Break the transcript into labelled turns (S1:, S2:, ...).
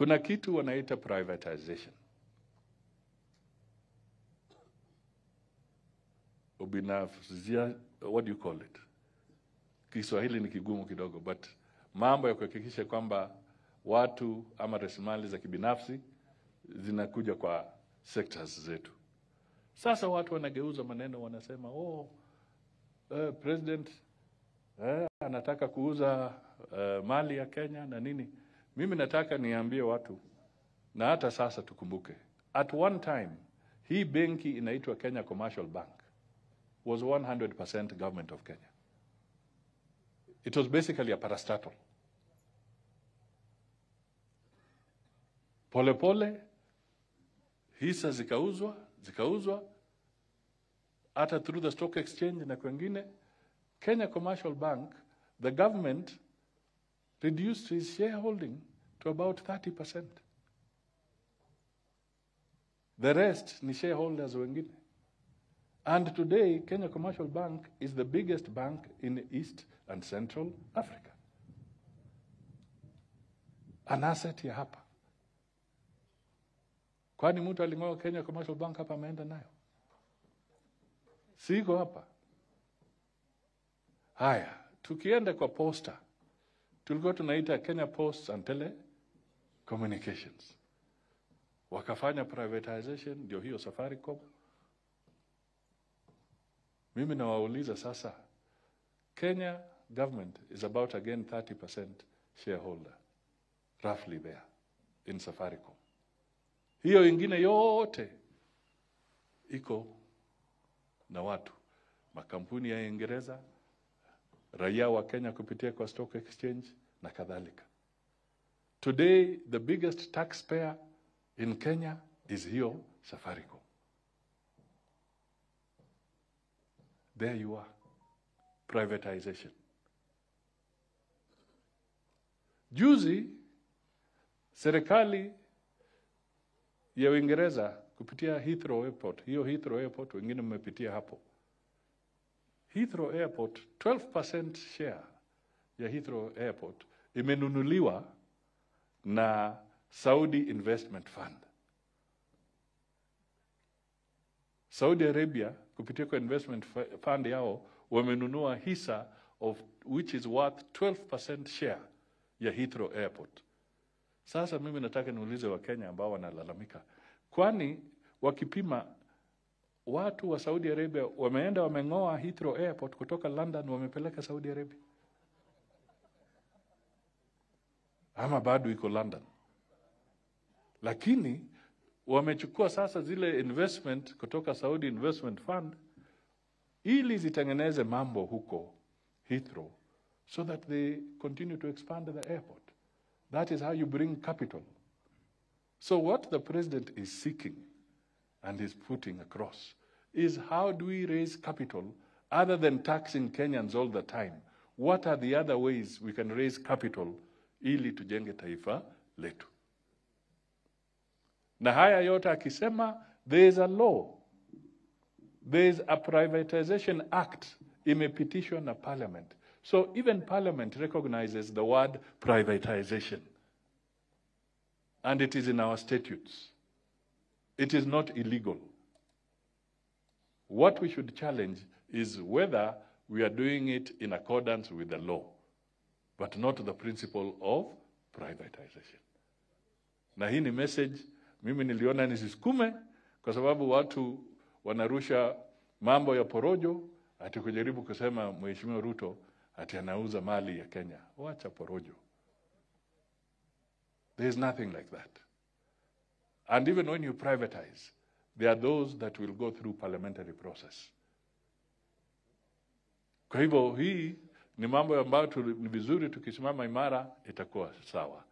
S1: Kuna kitu wanaita privatization, ubinafsizia, what do you call it? Kiswahili ni kigumu kidogo, but mambo ya kuhakikisha kwamba watu ama rasilimali za kibinafsi zinakuja kwa sectors zetu. Sasa watu wanageuza maneno, wanasema oh, uh, president eh, anataka kuuza uh, mali ya Kenya na nini. Mimi nataka niambie watu na hata sasa tukumbuke, at one time hii benki inaitwa Kenya Commercial Bank was 100% government of Kenya. It was basically a parastatal. Polepole pole, hisa zikauzwa zikauzwa hata through the stock exchange na kwengine. Kenya Commercial Bank, the government reduced his shareholding to about 30%. The rest ni shareholders wengine. And today, Kenya Commercial Bank is the biggest bank in East and Central Africa. An asset ya hapa. Kwani mtu aling'oa Kenya Commercial Bank hapa ameenda nayo? Siko hapa. Haya, tukienda kwa posta, tulikuwa tunaita Kenya Posts and Telecommunications, wakafanya privatization, ndio hiyo Safaricom. Mimi nawauliza sasa, Kenya government is about again 30% shareholder roughly there in Safaricom. Hiyo ingine yote iko na watu, makampuni ya Uingereza, raia wa Kenya kupitia kwa stock exchange na kadhalika. Today the biggest taxpayer in Kenya is hiyo safarico There you are. Privatization. Juzi serikali ya Uingereza kupitia Heathrow Airport, hiyo Heathrow Airport wengine mmepitia hapo. Heathrow Airport 12% share ya Heathrow Airport imenunuliwa na Saudi Investment Fund. Saudi Arabia kupitia kwa investment fund yao wamenunua hisa of which is worth 12% share ya Heathrow Airport. Sasa mimi nataka niulize Wakenya ambao wanalalamika, kwani wakipima watu wa Saudi Arabia wameenda wameng'oa Heathrow Airport kutoka London wamepeleka Saudi Arabia, ama bado iko London? Lakini wamechukua sasa zile investment kutoka Saudi Investment Fund ili zitengeneze mambo huko Heathrow so that they continue to expand the airport. That is how you bring capital. So what the president is seeking and is putting across is how do we raise capital other than taxing Kenyans all the time? What are the other ways we can raise capital ili tujenge taifa letu? Na haya yote akisema there is a law. There is a privatization act imepitishwa na parliament. So even parliament recognizes the word privatization. And it is in our statutes. It is not illegal. What we should challenge is whether we are doing it in accordance with the law, but not the principle of privatization. Na hii ni message mimi niliona nisisukume kwa sababu watu wanarusha mambo ya porojo ati kujaribu kusema Mheshimiwa Ruto ati anauza mali ya Kenya. Wacha porojo. There is nothing like that. And even when you privatize, there are those that will go through parliamentary process. Kwa hivyo hii ni mambo ambayo ni vizuri tukisimama imara itakuwa sawa.